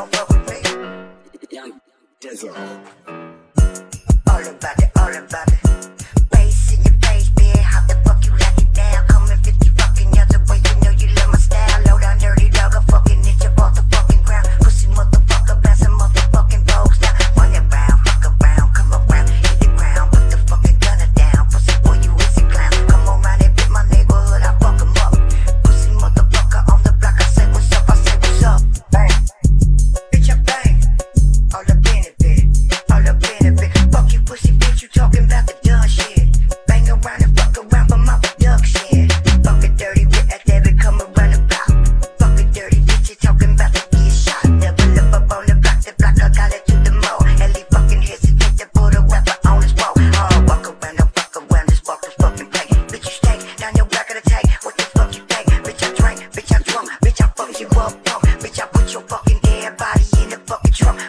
don't fuck with me. Young Dizzle. All about it. Bitch, I put your fucking everybody in the fucking trunk.